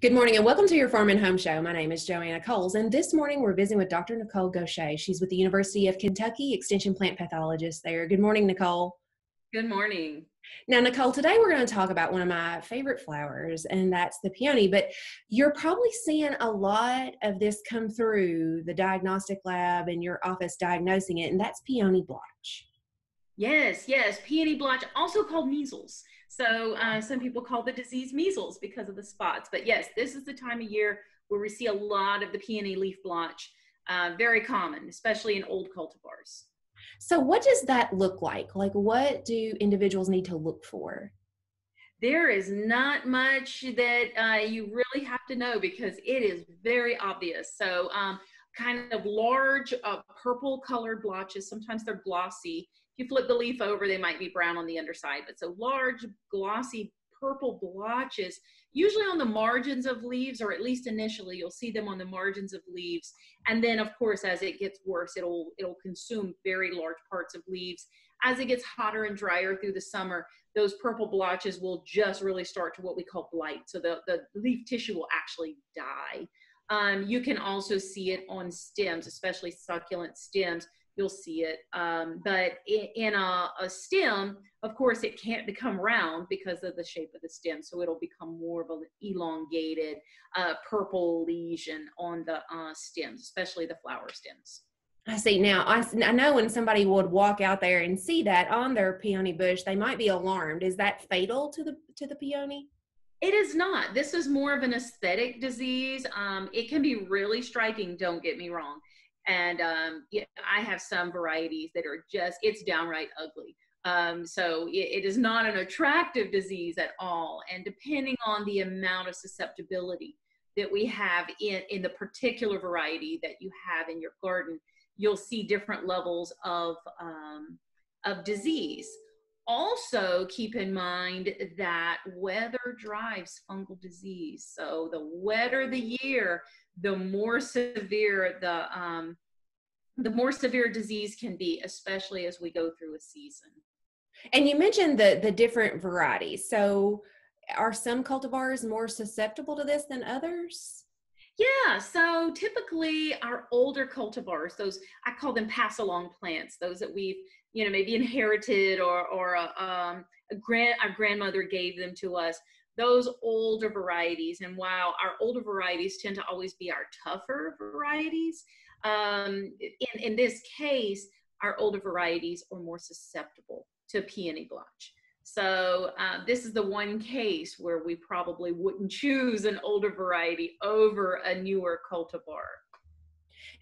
Good morning and welcome to your Farm and Home Show. My name is Joanna Coles, and this morning we're visiting with Dr. Nicole Gauthier. She's with the University of Kentucky, Extension Plant Pathologist there. Good morning, Nicole. Good morning. Now, Nicole, today we're going to talk about one of my favorite flowers, and that's the peony. But you're probably seeing a lot of this come through the diagnostic lab in your office diagnosing it, and that's peony blotch. Yes, yes, peony blotch, also called measles. So uh, some people call the disease measles because of the spots. But yes, this is the time of year where we see a lot of the peony leaf blotch. Uh, very common, especially in old cultivars. So, what does that look like? Like, what do individuals need to look for? There is not much that uh, you really have to know because it is very obvious. So, um, kind of large uh, purple colored blotches, sometimes they're glossy, If you flip the leaf over, they might be brown on the underside. But so large, glossy purple blotches, usually on the margins of leaves, or at least initially, you'll see them on the margins of leaves. And then, of course, as it gets worse, it'll it'll consume very large parts of leaves. As it gets hotter and drier through the summer, those purple blotches will just really start to what we call blight. So the, the leaf tissue will actually die. Um, you can also see it on stems, especially succulent stems you'll see it. Um, but in, a, a, stem, of course, it can't become round because of the shape of the stem. So it'll become more of an elongated uh, purple lesion on the uh, stems, especially the flower stems. I see. Now, I, I know when somebody would walk out there and see that on their peony bush, they might be alarmed. Is that fatal to the to the peony? It is not. This is more of an aesthetic disease. Um, it can be really striking. Don't get me wrong and um, yeah, I have some varieties that are just it's downright ugly. Um, so it, it is not an attractive disease at all. And depending on the amount of susceptibility that we have in in the particular variety that you have in your garden, you'll see different levels of um, of disease. Also, keep in mind that weather drives fungal disease. So the wetter the year, the more severe the um, the more severe disease can be, especially as we go through a season. And you mentioned the the different varieties. So, are some cultivars more susceptible to this than others? Yeah, so typically our older cultivars, those I call them pass along plants, those that we've you know maybe inherited or or a, um, a grand our grandmother gave them to us those older varieties. And while our older varieties tend to always be our tougher varieties, um, in, in this case, our older varieties are more susceptible to peony blotch. So uh, this is the one case where we probably wouldn't choose an older variety over a newer cultivar.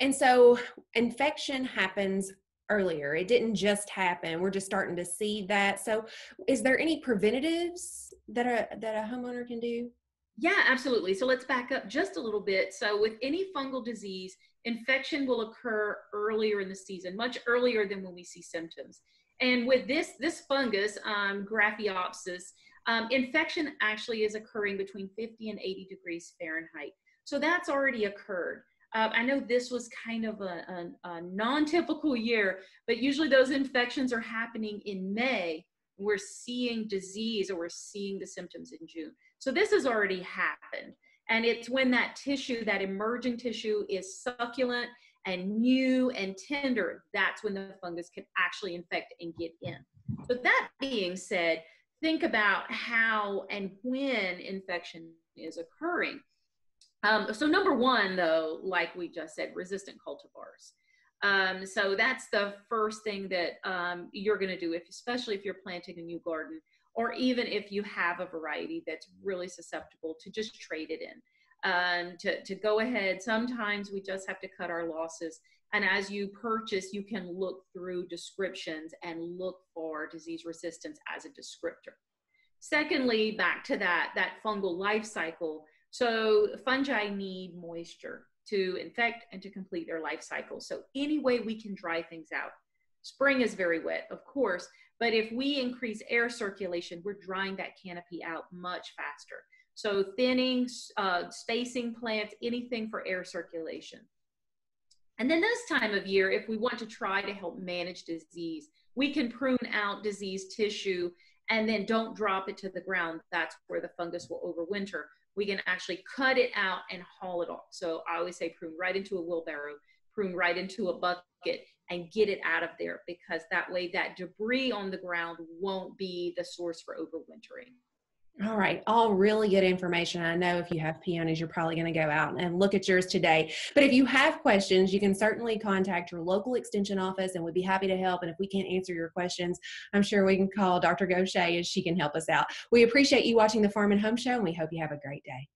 And so infection happens earlier. It didn't just happen. We're just starting to see that. So is there any preventatives that a that a homeowner can do? Yeah, absolutely. So let's back up just a little bit. So with any fungal disease, infection will occur earlier in the season, much earlier than when we see symptoms. And with this this fungus, um, Graphiopsis, um, infection actually is occurring between 50 and 80 degrees Fahrenheit. So that's already occurred. Uh, I know this was kind of a, a, a non-typical year, but usually those infections are happening in May. We're seeing disease or we're seeing the symptoms in June. So this has already happened. And it's when that tissue, that emerging tissue is succulent and new and tender, that's when the fungus can actually infect and get in. But that being said, think about how and when infection is occurring. Um, so number one, though, like we just said, resistant cultivars. Um, so that's the first thing that um, you're going to do, if, especially if you're planting a new garden, or even if you have a variety that's really susceptible to just trade it in. Um, to, to go ahead, sometimes we just have to cut our losses. And as you purchase, you can look through descriptions and look for disease resistance as a descriptor. Secondly, back to that, that fungal life cycle, so fungi need moisture to infect and to complete their life cycle. So any way we can dry things out. Spring is very wet, of course, but if we increase air circulation, we're drying that canopy out much faster. So thinning, uh, spacing plants, anything for air circulation. And then this time of year, if we want to try to help manage disease, we can prune out diseased tissue and then don't drop it to the ground. That's where the fungus will overwinter we can actually cut it out and haul it off. So I always say prune right into a wheelbarrow, prune right into a bucket and get it out of there because that way that debris on the ground won't be the source for overwintering. All right, all really good information. I know if you have peonies, you're probably going to go out and look at yours today. But if you have questions, you can certainly contact your local extension office and we'd be happy to help. And if we can't answer your questions, I'm sure we can call Dr. Gauthier as she can help us out. We appreciate you watching the Farm and Home Show and we hope you have a great day.